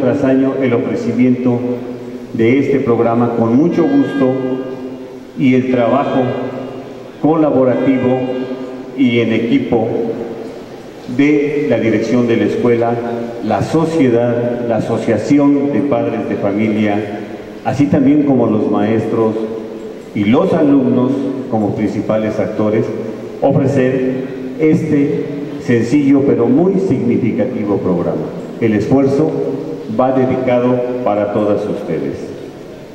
tras año el ofrecimiento de este programa con mucho gusto y el trabajo colaborativo y en equipo de la dirección de la escuela, la sociedad, la asociación de padres de familia, así también como los maestros y los alumnos como principales actores, ofrecer este sencillo pero muy significativo programa. El esfuerzo va dedicado para todas ustedes.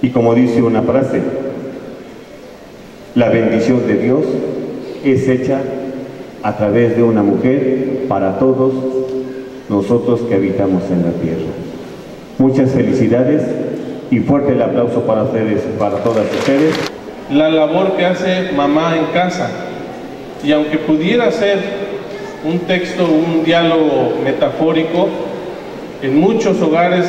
Y como dice una frase, la bendición de Dios es hecha a través de una mujer para todos nosotros que habitamos en la tierra. Muchas felicidades y fuerte el aplauso para ustedes, para todas ustedes. La labor que hace mamá en casa y aunque pudiera ser un texto, un diálogo metafórico, en muchos hogares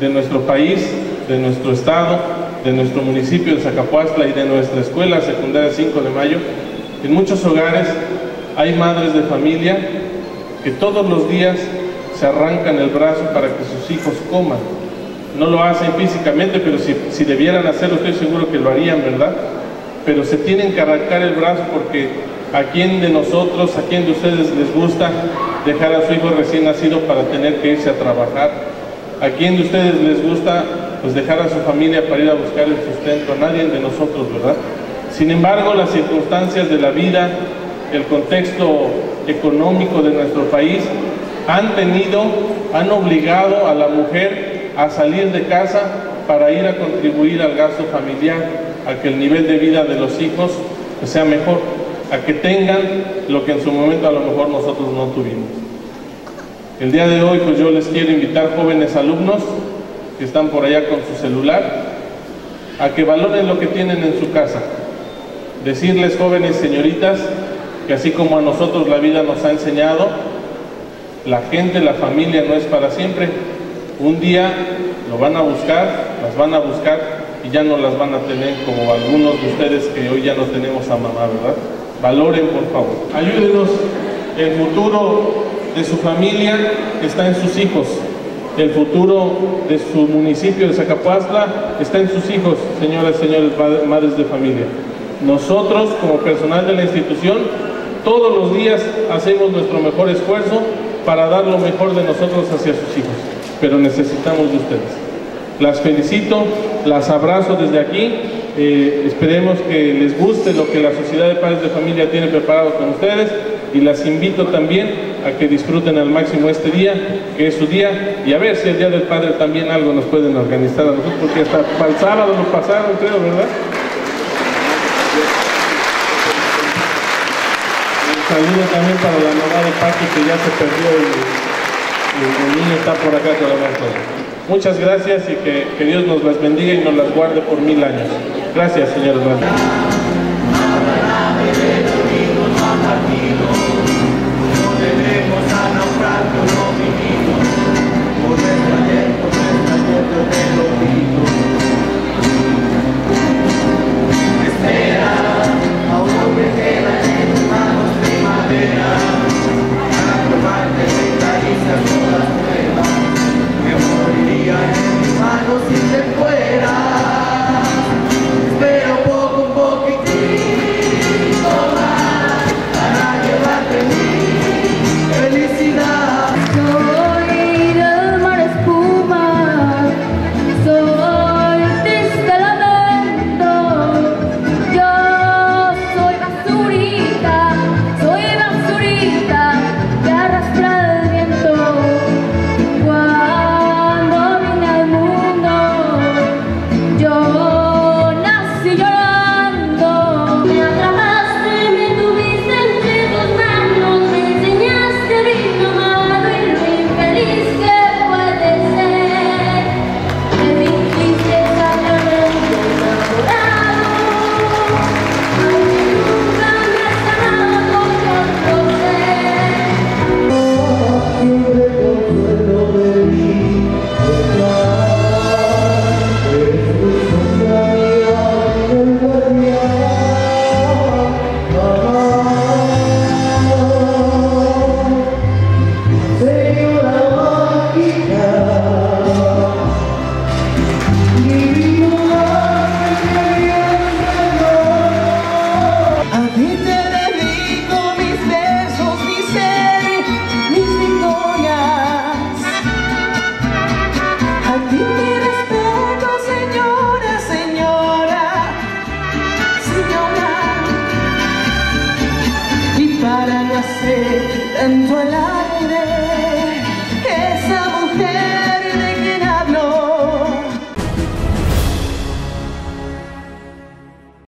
de nuestro país, de nuestro estado, de nuestro municipio de Zacapuastla y de nuestra escuela secundaria 5 de mayo, en muchos hogares hay madres de familia que todos los días se arrancan el brazo para que sus hijos coman. No lo hacen físicamente, pero si, si debieran hacerlo, estoy seguro que lo harían, ¿verdad? Pero se tienen que arrancar el brazo porque a quién de nosotros, a quién de ustedes les gusta dejar a su hijo recién nacido para tener que irse a trabajar. ¿A quién de ustedes les gusta pues dejar a su familia para ir a buscar el sustento? A nadie de nosotros, ¿verdad? Sin embargo, las circunstancias de la vida, el contexto económico de nuestro país han tenido, han obligado a la mujer a salir de casa para ir a contribuir al gasto familiar, a que el nivel de vida de los hijos sea mejor, a que tengan lo que en su momento a lo mejor nosotros no tuvimos. El día de hoy pues yo les quiero invitar jóvenes alumnos que están por allá con su celular a que valoren lo que tienen en su casa. Decirles jóvenes señoritas que así como a nosotros la vida nos ha enseñado, la gente, la familia no es para siempre. Un día lo van a buscar, las van a buscar y ya no las van a tener como algunos de ustedes que hoy ya no tenemos a mamá, ¿verdad? Valoren, por favor. Ayúdenos. El futuro de su familia está en sus hijos. El futuro de su municipio de Zacapuastla está en sus hijos, señoras y señores, madres de familia. Nosotros, como personal de la institución, todos los días hacemos nuestro mejor esfuerzo para dar lo mejor de nosotros hacia sus hijos, pero necesitamos de ustedes. Las felicito, las abrazo desde aquí, eh, esperemos que les guste lo que la Sociedad de Padres de Familia tiene preparado con ustedes y las invito también a que disfruten al máximo este día, que es su día, y a ver si el Día del Padre también algo nos pueden organizar a nosotros, porque hasta para el sábado lo pasaron, creo, ¿verdad? saludo también para la mamá de Paqui que ya se perdió y, el niño está por acá todavía. Muchas gracias y que, Dios nos las bendiga y nos las guarde por mil años. Gracias, hace tanto el aire.